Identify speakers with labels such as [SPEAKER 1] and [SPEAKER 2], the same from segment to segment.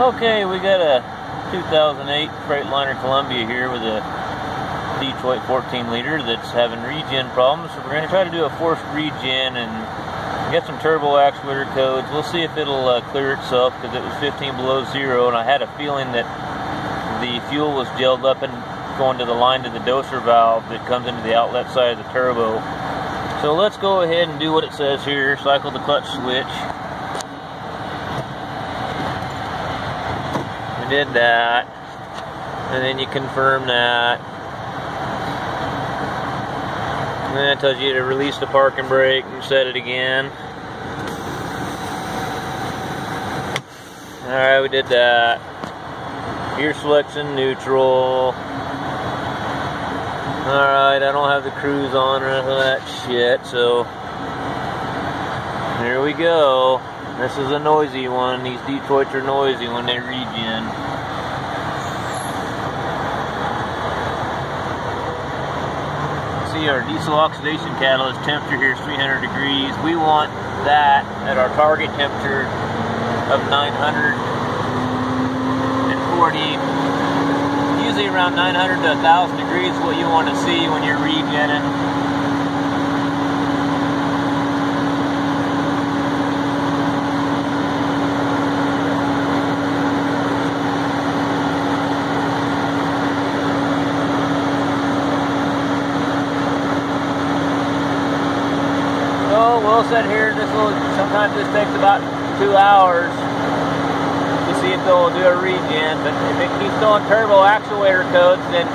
[SPEAKER 1] Okay, we got a 2008 Freightliner Columbia here with a Detroit 14 liter that's having regen problems. So we're going to try to do a forced regen and get some turbo actuator codes. We'll see if it'll uh, clear itself because it was 15 below zero and I had a feeling that the fuel was gelled up and going to the line to the doser valve that comes into the outlet side of the turbo. So let's go ahead and do what it says here. Cycle the clutch switch. Did that. And then you confirm that. And then it tells you to release the parking brake and set it again. Alright, we did that. Gear selection neutral. Alright, I don't have the cruise on or that shit, so here we go. This is a noisy one. These Detroits are noisy when they regen. See our diesel oxidation catalyst temperature here is 300 degrees. We want that at our target temperature of 940 usually around 900 to 1,000 degrees what you want to see when you're regenning. So we'll sit here, this will, sometimes this takes about two hours to see if they'll do a regen, but if it keeps throwing turbo actuator codes, then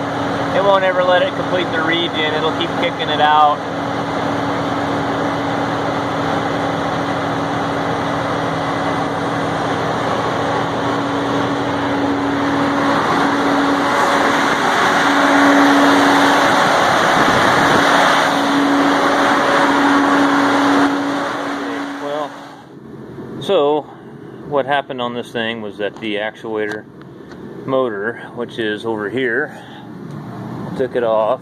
[SPEAKER 1] it won't ever let it complete the regen. It'll keep kicking it out. So, what happened on this thing was that the actuator motor, which is over here, took it off.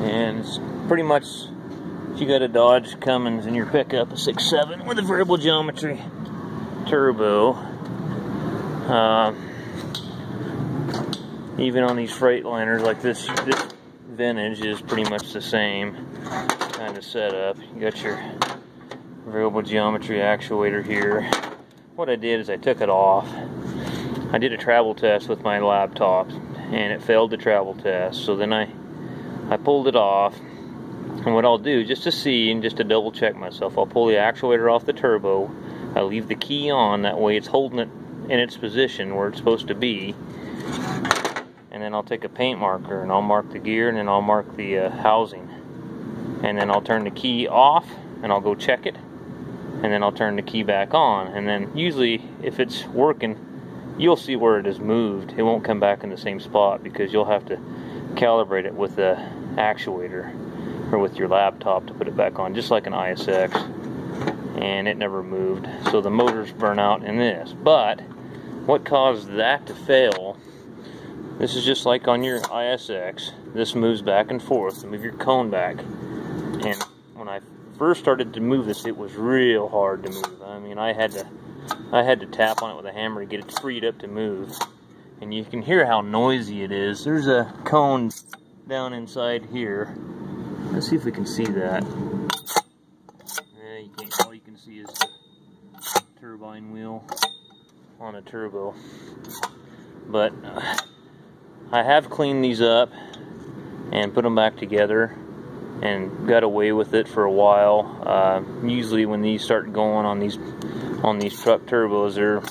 [SPEAKER 1] And it's pretty much, if you got a Dodge Cummins in your pickup, a 6.7 with a variable geometry turbo. Uh, even on these Freightliners, like this, this vintage is pretty much the same kind of setup. You got your variable geometry actuator here what I did is I took it off. I did a travel test with my laptop and it failed the travel test. So then I I pulled it off. And what I'll do, just to see and just to double check myself, I'll pull the actuator off the turbo. I leave the key on, that way it's holding it in its position where it's supposed to be. And then I'll take a paint marker and I'll mark the gear and then I'll mark the uh, housing. And then I'll turn the key off and I'll go check it and then I'll turn the key back on. And then usually if it's working you'll see where it has moved. It won't come back in the same spot because you'll have to calibrate it with the actuator or with your laptop to put it back on just like an ISX and it never moved. So the motors burn out in this. But what caused that to fail this is just like on your ISX this moves back and forth. To move your cone back first started to move this, it was real hard to move. I mean, I had to, I had to tap on it with a hammer to get it freed up to move. And you can hear how noisy it is. There's a cone down inside here. Let's see if we can see that. Yeah, you can't. All you can see is the turbine wheel on a turbo. But uh, I have cleaned these up and put them back together and got away with it for a while. Uh, usually when these start going on these on these truck turbos, they're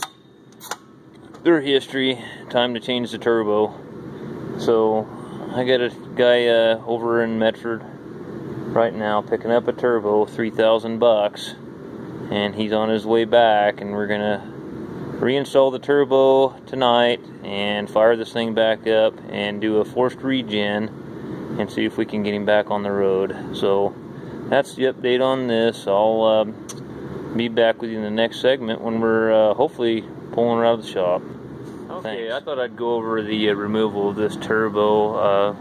[SPEAKER 1] their history. Time to change the turbo. So I got a guy uh, over in Medford right now picking up a turbo, 3,000 bucks, and he's on his way back, and we're gonna reinstall the turbo tonight and fire this thing back up and do a forced regen and see if we can get him back on the road. So that's the update on this. I'll uh, be back with you in the next segment when we're uh, hopefully pulling her out of the shop. Okay, Thanks. I thought I'd go over the uh, removal of this turbo. Uh,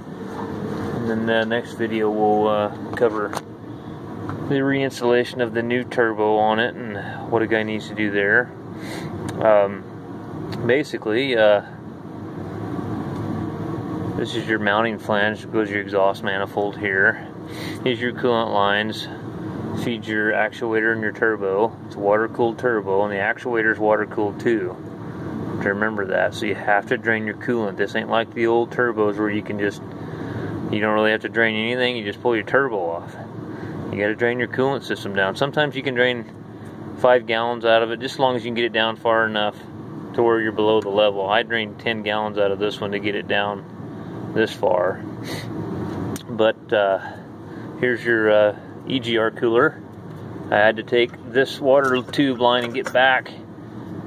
[SPEAKER 1] and then the next video will uh, cover the reinstallation of the new turbo on it and what a guy needs to do there. Um, basically, uh, this is your mounting flange, goes your exhaust manifold here. Here's your coolant lines, feeds your actuator and your turbo. It's water cooled turbo, and the actuator is water cooled too. To remember that, so you have to drain your coolant. This ain't like the old turbos where you can just you don't really have to drain anything, you just pull your turbo off. You got to drain your coolant system down. Sometimes you can drain five gallons out of it, just as long as you can get it down far enough to where you're below the level. I drained 10 gallons out of this one to get it down this far. But uh, here's your uh, EGR cooler. I had to take this water tube line and get back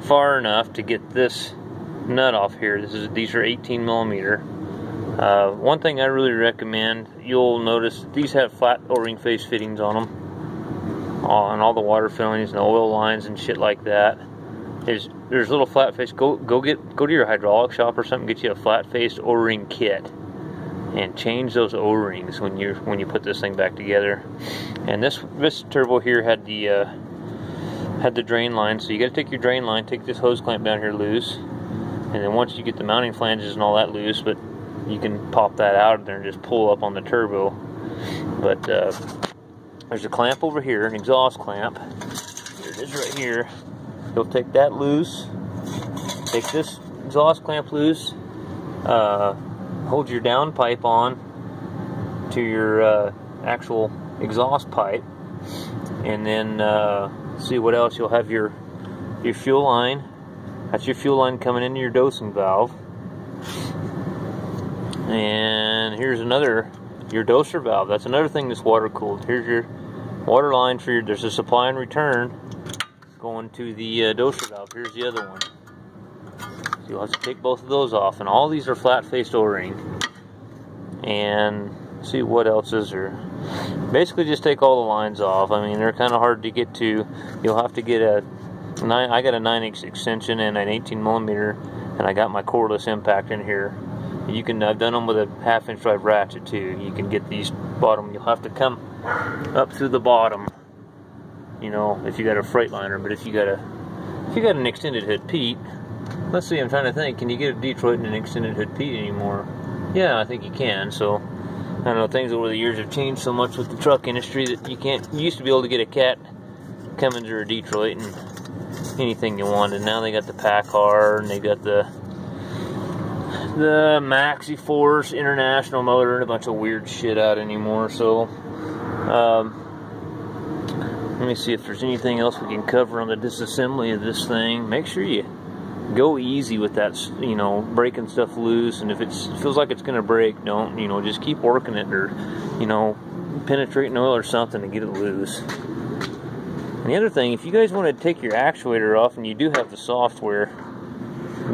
[SPEAKER 1] far enough to get this nut off here. This is these are 18 millimeter. Uh, one thing I really recommend, you'll notice these have flat O-ring face fittings on them, on all the water fillings and oil lines and shit like that. There's there's little flat face. Go go get go to your hydraulic shop or something. Get you a flat faced O-ring kit, and change those O-rings when you when you put this thing back together. And this this turbo here had the uh, had the drain line, so you got to take your drain line, take this hose clamp down here loose, and then once you get the mounting flanges and all that loose, but you can pop that out of there and just pull up on the turbo. But uh, there's a clamp over here, an exhaust clamp. Here it is right here. You'll take that loose. Take this exhaust clamp loose. Uh, hold your down pipe on to your uh, actual exhaust pipe, and then uh, see what else. You'll have your your fuel line. That's your fuel line coming into your dosing valve. And here's another, your doser valve. That's another thing that's water cooled. Here's your water line for your, there's a supply and return going to the uh, doser valve. Here's the other one. You'll have to take both of those off. And all these are flat faced O-ring. And see what else is there. Basically just take all the lines off. I mean, they're kind of hard to get to. You'll have to get a, nine, I got a 9 inch extension and an 18 millimeter. And I got my cordless impact in here you can, I've done them with a half inch drive ratchet too. You can get these bottom, you'll have to come up through the bottom, you know, if you got a Freightliner, but if you got a, if you got an extended hood Pete, let's see, I'm trying to think, can you get a Detroit in an extended hood Pete anymore? Yeah, I think you can, so, I don't know, things over the years have changed so much with the truck industry that you can't, you used to be able to get a Cat Cummins or a Detroit and anything you wanted. Now they got the Paccar and they got the the Maxi Force International motor and a bunch of weird shit out anymore. So, um, let me see if there's anything else we can cover on the disassembly of this thing. Make sure you go easy with that, you know, breaking stuff loose. And if it feels like it's going to break, don't, you know, just keep working it or, you know, penetrating oil or something to get it loose. And the other thing, if you guys want to take your actuator off and you do have the software,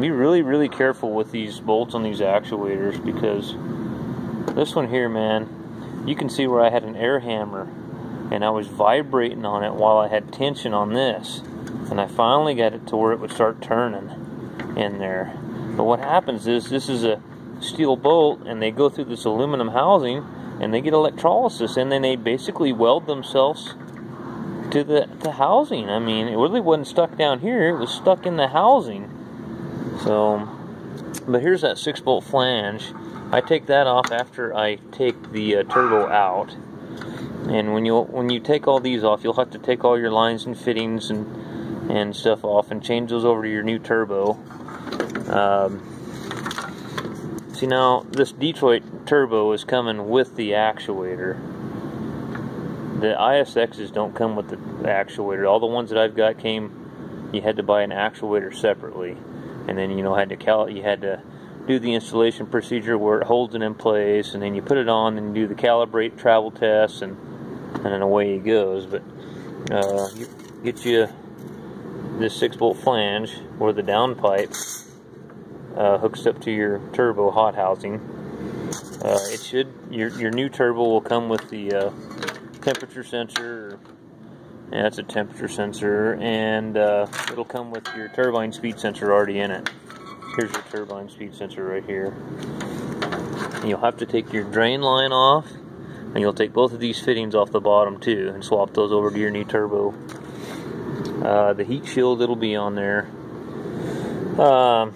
[SPEAKER 1] be really, really careful with these bolts on these actuators because this one here, man, you can see where I had an air hammer and I was vibrating on it while I had tension on this. And I finally got it to where it would start turning in there. But what happens is this is a steel bolt and they go through this aluminum housing and they get electrolysis and then they basically weld themselves to the, the housing. I mean, it really wasn't stuck down here, it was stuck in the housing. So, but here's that 6 bolt flange. I take that off after I take the uh, turbo out. And when you when you take all these off, you'll have to take all your lines and fittings and and stuff off and change those over to your new turbo. Um, see now, this Detroit turbo is coming with the actuator. The ISXs don't come with the actuator. All the ones that I've got came, you had to buy an actuator separately and then you know had to cal you had to do the installation procedure where it holds it in place, and then you put it on and do the calibrate travel tests, and and then away it goes. But uh, get you this six bolt flange or the downpipe uh, hooks up to your turbo hot housing. Uh, it should your your new turbo will come with the uh, temperature sensor yeah, that's a temperature sensor, and uh, it'll come with your turbine speed sensor already in it. Here's your turbine speed sensor right here. And you'll have to take your drain line off, and you'll take both of these fittings off the bottom too, and swap those over to your new turbo. Uh, the heat shield, it'll be on there. Um,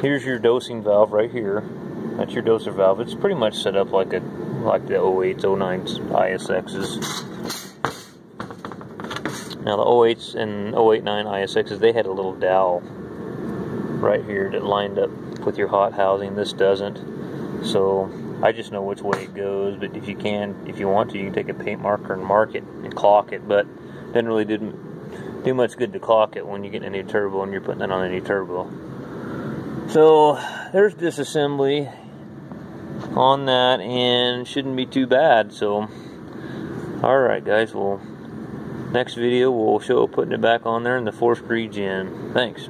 [SPEAKER 1] here's your dosing valve right here. That's your doser valve. It's pretty much set up like a like the 08s, 09s ISXs. Now the 08s and 089 ISXs, they had a little dowel right here that lined up with your hot housing. This doesn't. So I just know which way it goes, but if you can, if you want to, you can take a paint marker and mark it and clock it, but doesn't really do, do much good to clock it when you get a new turbo and you're putting it on a new turbo. So there's disassembly on that and shouldn't be too bad. So alright guys, well next video we'll show putting it back on there in the forced regen. Thanks.